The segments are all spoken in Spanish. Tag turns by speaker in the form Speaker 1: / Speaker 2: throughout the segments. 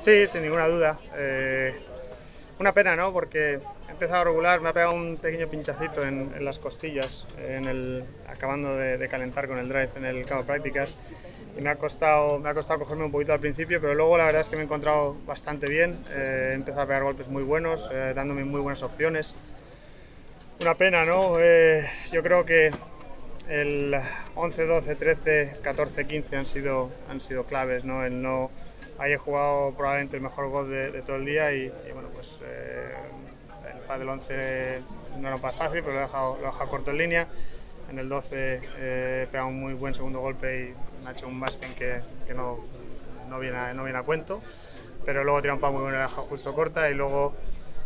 Speaker 1: Sí, sin ninguna duda. Eh, una pena, ¿no? Porque he empezado a regular, me ha pegado un pequeño pinchacito en, en las costillas, en el, acabando de, de, calentar con el drive en el campo de prácticas. Y me ha, costado, me ha costado cogerme un poquito al principio, pero luego la verdad es que me he encontrado bastante bien. Eh, he empezado a pegar golpes muy buenos, eh, dándome muy buenas opciones. Una pena, ¿no? Eh, yo creo que el 11, 12, 13, 14, 15 han sido, han sido claves, ¿no? El no ahí he jugado probablemente el mejor gol de, de todo el día y, y bueno, pues eh, el pad del 11 no era un pad fácil, pero lo he dejado, dejado corto en línea. En el 12 eh, he pegado un muy buen segundo golpe y me ha hecho un backspin que, que no, no, viene a, no viene a cuento. Pero luego tira un pad muy bueno, lo he dejado justo corta y luego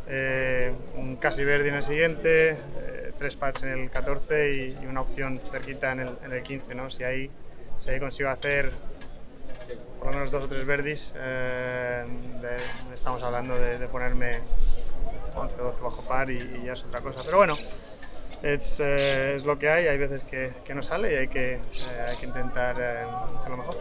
Speaker 1: eh, un casi verde en el siguiente, eh, tres pads en el 14 y, y, una opción cerquita en el, en el 15. ¿no? Si, ahí, si ahí consigo hacer por lo menos dos o tres verdis, eh, estamos hablando de, ponerme 11 o 12 bajo par y, ya es otra cosa. Pero bueno, es, eh, lo que hay, hay veces que, no sale y hay que, eh, hay que intentar eh, hacerlo mejor.